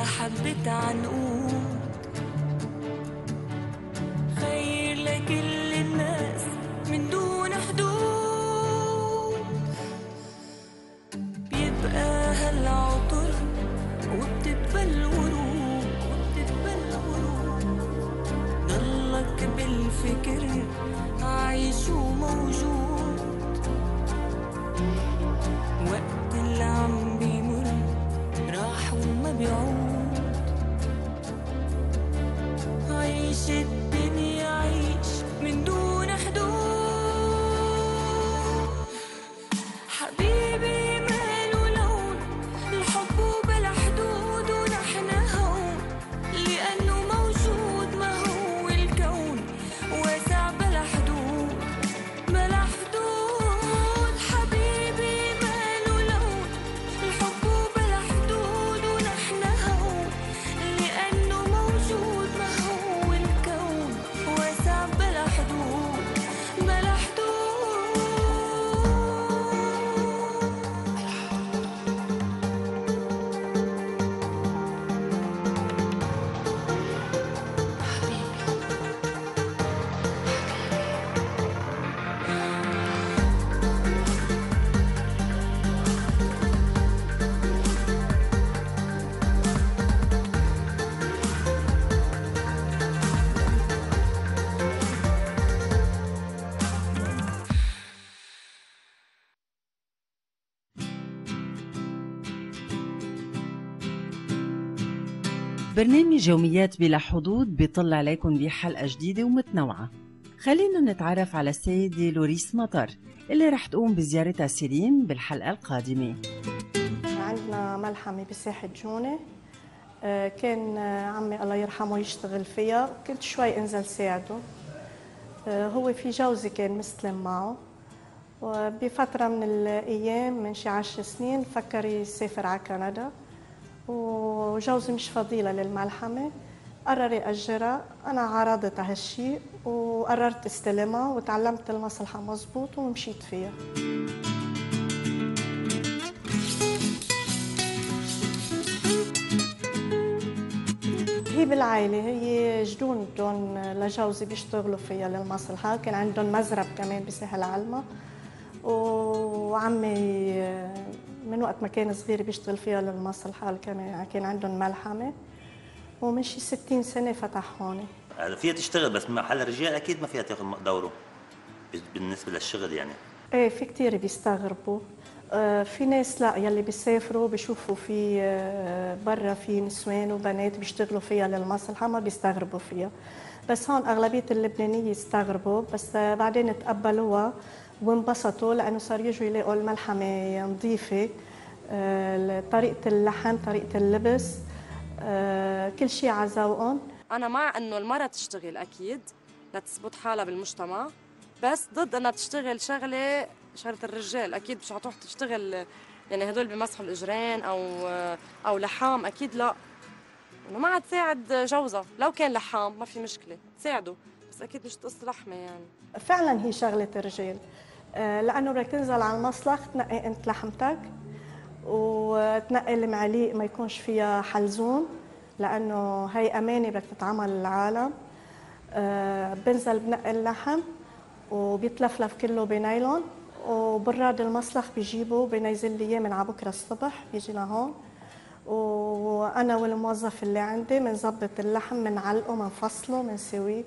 لحبة عنقود. خير لكل الناس من دون حدود. بيبقى هالعطر وبتدبل الورود وبتدبل الورود ضلك بالفكر عايش وموجود. وقت اللي عم بيمر راح وما بيعود. عيش برنامج يوميات بلا حدود بيطل عليكم بحلقة جديدة ومتنوعة. خلينا نتعرف على السيدة لوريس مطر اللي رح تقوم بزيارتها سيرين بالحلقة القادمة. عندنا ملحمة بساحة جونة. آه، كان آه، عمي الله يرحمه يشتغل فيها. كنت شوي انزل ساعده. آه، هو في جوزي كان مستلم معه. وبفترة من الأيام من شي عشر سنين فكر يسافر على كندا. وجوزي مش فضيلة للملحمة. قرر يأجرها أنا عرضت على هالشي وقررت استلمها وتعلمت المصلحة مزبوط ومشيت فيها. هي بالعائلة هي جدون دون لجوزي بيشتغلوا فيها للمصلحة. كان عندهم مزرب كمان بساحل علمة وعمي من وقت ما كان صغير بيشتغل فيها للمصلحة كان كان عندهم ملحمة. ومن شي 60 سنة فتح هون. هلا فيها تشتغل بس محل الرجال أكيد ما فيها تاخذ دوره. بالنسبة للشغل يعني. إيه في كتير بيستغربوا. آه، في ناس لا يلي بيسافروا بيشوفوا في آه، برا في نسوان وبنات بيشتغلوا فيها للمصلحة ما بيستغربوا فيها. بس هون أغلبية اللبنانية يستغربوا بس آه، بعدين تقبلوها. وانبسطوا لأنه صار يجوا يلاقوا الملحمة نظيفة آه، طريقة اللحم طريقة اللبس آه، كل شيء على ذوقهم. أنا مع إنه المرأة تشتغل أكيد لتثبت حالها بالمجتمع بس ضد إنها تشتغل شغلة شغلة الرجال. أكيد مش هتروح تشتغل يعني هدول بمسحوا الإجرين أو أو لحام أكيد لا. إنه ما عاد تساعد جوزها. لو كان لحام ما في مشكلة تساعده بس أكيد مش تقص لحمة يعني. فعلا هي شغلة الرجال. آه، لأنه بدك تنزل على المصلخ تنقي أنت لحمتك وتنقي المعاليق ما يكونش فيها حلزون لأنه هي أمانة بدك تتعامل للعالم. آه، بنزل بنقي اللحم وبيتلفلف كله بنايلون وبراد المصلخ بيجيبه بينزل لي إياه من على بكرة الصبح بيجي لهون. وأنا والموظف اللي عندي بنظبط اللحم بنعلقه بنفصله بنسويه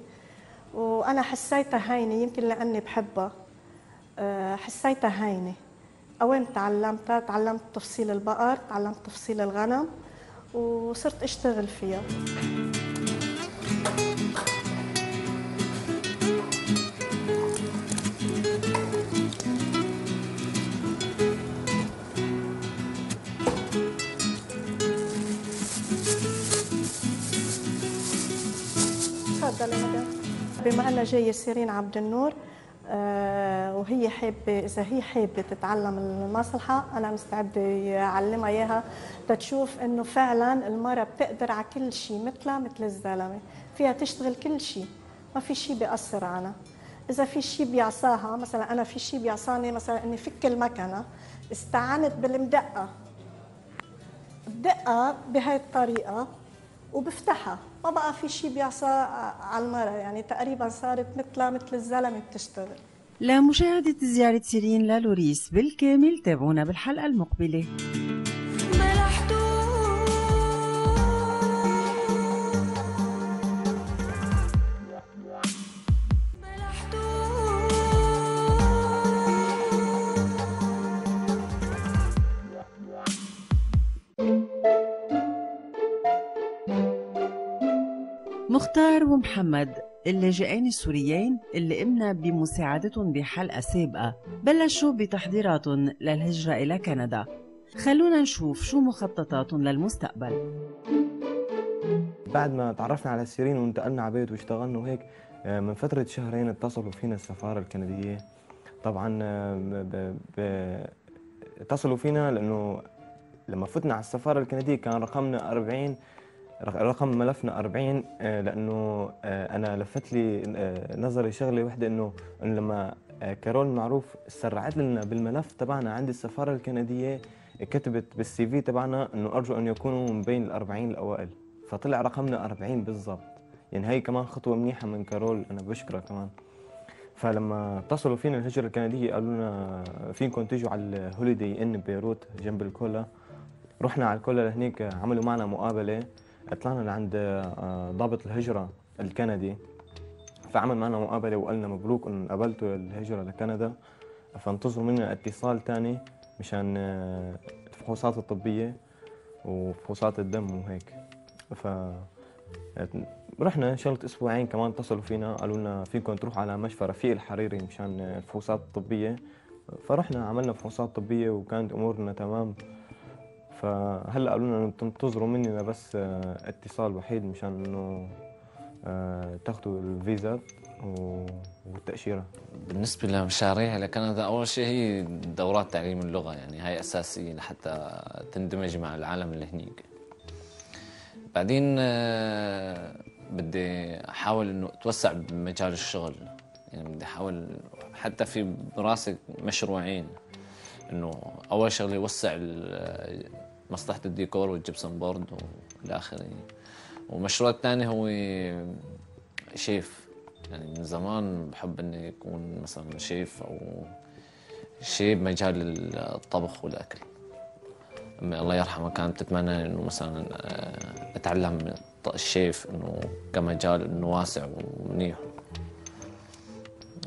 وأنا حسيتها هينة يمكن لأني بحبها. حسيتها هينه أوين تعلمتها تعلمت تفصيل البقر تعلمت تفصيل الغنم وصرت أشتغل فيها. مدام. بما أنا جاية سيرين عبد النور وهي حابة إذا هي حابة تتعلم المصلحة أنا مستعدة أعلمها إياها تتشوف إنه فعلا المرأة بتقدر على كل شيء مثلها مثل الزلمة. فيها تشتغل كل شيء ما في شيء بيأثر عنها إذا في شيء بيعصاها مثلا أنا في شيء بيعصاني مثلا إني فك المكنة استعنت بالمدقة. بدقها بهاي الطريقة وبفتحها. ما بقى في شيء بيعصى على المرة يعني تقريبا صارت مثلها مثل الزلمة بتشتغل. لمشاهدة زيارة سيرين للوريس بالكامل تابعونا بالحلقة المقبلة. مختار ومحمد. اللاجئين السوريين اللي قمنا بمساعدتهم بحلقة سابقة بلشوا بتحضيراتهم للهجرة إلى كندا. خلونا نشوف شو مخططاتهم للمستقبل. بعد ما تعرفنا على السيرين وانتقلنا على بيت واشتغلنا وهيك من فترة شهرين اتصلوا فينا السفارة الكندية. طبعا ب- ب- اتصلوا فينا لأنه لما فتنا على السفارة الكندية كان رقمنا 40 رق- رقم ملفنا 40 آه، لأنه آه، أنا لفت لي آه، نظري شغلة وحدة إنه إنه لما كارول معروف سرعت لنا بالملف تبعنا عند السفارة الكندية كتبت بالسي في تبعنا إنه أرجو أن يكونوا من بين ال 40 الأوائل. فطلع رقمنا 40 بالضبط. يعني هي كمان خطوة منيحة من كارول أنا بشكرها كمان. فلما اتصلوا فينا الهجرة الكندية قالوا لنا فيكم تيجوا على الهوليدي ان بيروت جنب الكولا. رحنا على الكولا لهنيك عملوا معنا مقابلة. طلعنا لعند آه، ضابط الهجرة الكندي. فعمل معنا مقابلة وقال لنا مبروك انه قبلتوا الهجرة لكندا. فانتظروا منا اتصال تاني مشان آه، الفحوصات الطبية وفحوصات الدم وهيك. ف رحنا شغلة أسبوعين كمان اتصلوا فينا قالوا لنا فيكم تروحوا على مشفى رفيق الحريري مشان الفحوصات الطبية. فرحنا عملنا فحوصات طبية وكانت أمورنا تمام. فهلا قالوا لنا انه تنتظروا مننا بس آه، اتصال وحيد مشان انه آه، تاخذوا الفيزا و- والتأشيرة. بالنسبة لمشاريع لكندا أول شيء هي دورات تعليم اللغة يعني هاي أساسية لحتى تندمج مع العالم اللي هنيك. بعدين آه، بدي أحاول إنه أتوسع بمجال الشغل. يعني بدي أحاول حتى في براسي مشروعين. إنه أول شغلة يوسع مصلحة الديكور وال gypsum board وإلى آخره. والمشروع الثاني هو شيف. يعني من زمان بحب اني اكون مثلا شيف أو شيء بمجال الطبخ والأكل. امي الله يرحمها كانت تتمنى إنه مثلا آه، أتعلم من الشيف إنه كمجال إنه واسع ومنيح.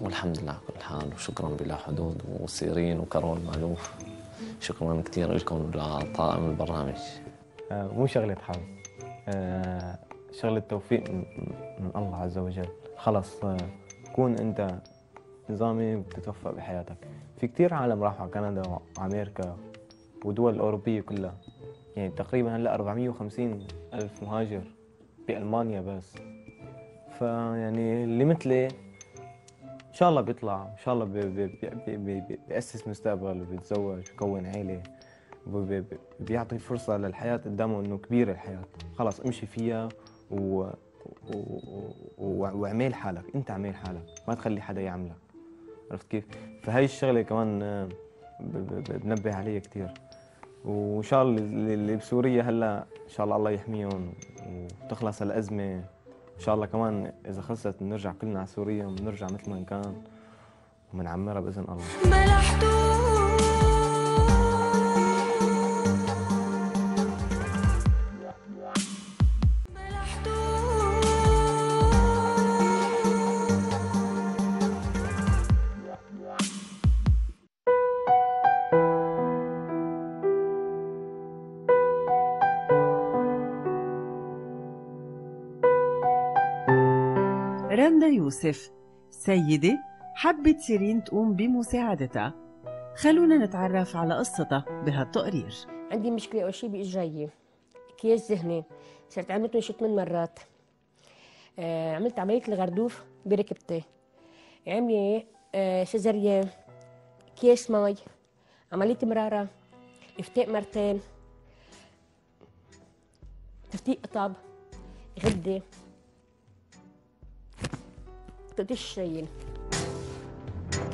والحمد لله على كل حال وشكرا بلا حدود وسيرين وكرول مألوف. شكرا كثير لكم لطاقم البرنامج. آه، مو شغلة حظ. آه، شغلة توفيق من الله عز وجل. خلص آه، كون أنت نظامي وبتتوفق بحياتك. في كتير عالم راحوا على كندا وأمريكا ودول الأوروبية كلها. يعني تقريبا هلأ 450 ألف مهاجر بألمانيا بس. فيعني اللي مثلي شاء الله بيطلع إن شاء الله بي بي بي بي بي بيأسس مستقبل وبيتزوج ويكون عيلة وبي- بي- بيعطي فرصة للحياة قدامه إنه كبيرة الحياة. خلص امشي فيها و... واعمل حالك أنت اعمل حالك ما تخلي حدا يعملك. عرفت كيف؟ فهي الشغلة كمان آه، بنبه عليها كثير وإن شاء الله اللي بسوريا هلأ إن شاء الله الله يحميهم وتخلص الأزمة إن شاء الله كمان إذا خلصت بنرجع كلنا على سوريا وبنرجع مثل ما كان وبنعمرها بإذن الله. رندا يوسف. سيدة حبت سيرين تقوم بمساعدتها. خلونا نتعرف على قصتها بهالتقرير. عندي مشكلة أول شيء بإجري كيس دهني. صرت عملت شي ثمان مرات. آه عملت عملية الغضروف بركبتي. عملي آه cesarean كيس مي عملية مرارة افتاء مرتين تفتيق قطب غدة. تقطيع الشرايين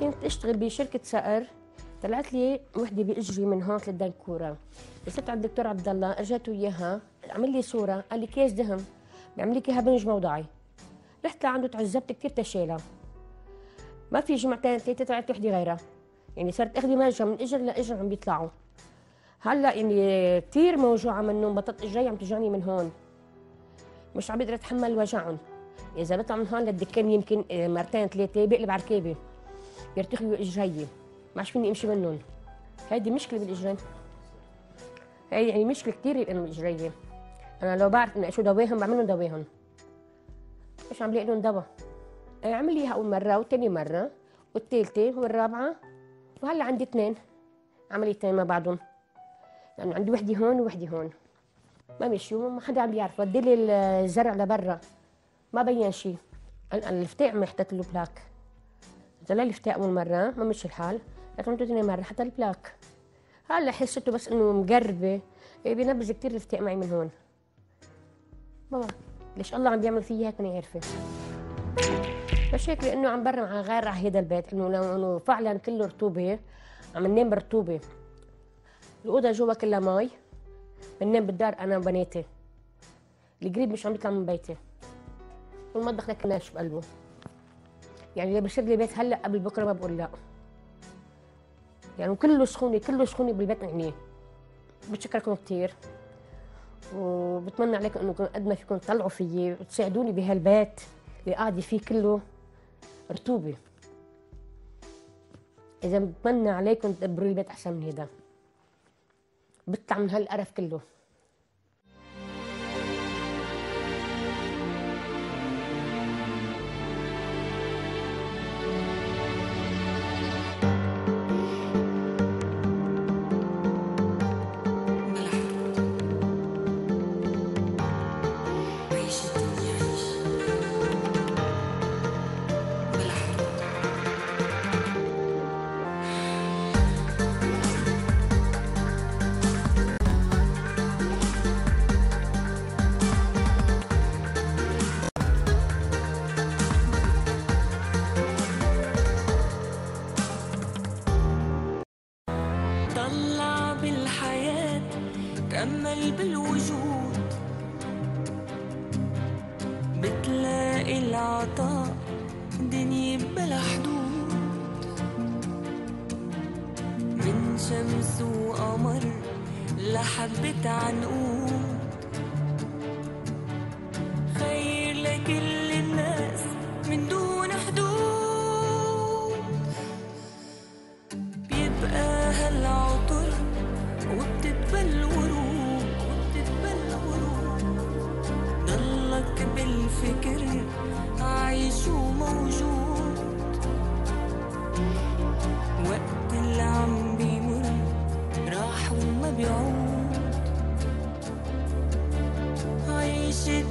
كنت أشتغل بشركة صقر طلعت لي وحدة بأجري من هون للدنكورة. رسلت على الدكتور عبد الله اجته اياها عمل لي صورة قال لي كيس دهم بيعمل لك إياها بنج موضعي رحت لعنده تعذبت كثير تشيلها. ما في جمعتين ثلاثة طلعت وحدة غيرها. يعني صرت اخذي مانجا من إجر لإجر عم بيطلعوا. هلأ يعني كثير موجوعة منهم بطلت إجري عم توجعني من هون. مش عم بقدر أتحمل وجعهم. إذا بطلع من هون للدكان يمكن آه، مرتين ثلاثة بقلب على ركابي بيرتخيوا اجري ما عادش فيني أمشي منهم. هيدي مشكلة بالاجرين هي يعني مشكلة كثير انه الاجريه أنا لو بعرف انه شو دواهم بعمل لهم دواهم. مش عم لاقي لهم دواء. عمل لي أول مرة وثاني مرة والثالثه والرابعة وهلا عندي اثنين. عملي اثنين ما بعضهم. لأنه عندي وحدة هون ووحدة هون. ما مشيوا ما حدا عم بيعرف ودي لي الزرع لبرا. ما بين شيء الفتاء يحتت له بلاك. لي الفتاء اول مرة ما مشي الحال. لكن ثاني مرة حتى البلاك. هلا حسيته بس إنه مقربة. بينبز كثير الفتاء معي من هون. بعرف ليش الله عم بيعمل فيي هيك؟ ماني عارفه بس هيك لأنه عم برم على غير على هيدا البيت. إنه لو فعلا كله رطوبة. عم ننام برطوبة. الأوضة جوا كلها مي بننام بالدار أنا وبناتي القريب مش عم يطلع من بيتي. والمطبخ لك ناشف بقلبه يعني اذا بصير لي بيت هلأ قبل بكرة ما بقول لا. يعني كله سخوني كله سخوني بالبيت يعني بتشكركم كثير وبتمنى عليكم إنه قد ما فيكم تطلعوا فيي وتساعدوني بهالبيت اللي قاعدة فيه كله رطوبة. إذا بتمنى عليكم تدبروا لي بيت أحسن من هيدا. بطلع من هالقرف كله. العطاء دنيا بلا حدود. من شمس وقمر لحبة عنقود. معاك بالفكر عايش وموجود. وقت اللي عم بيمر راح وما بيعود. عيشت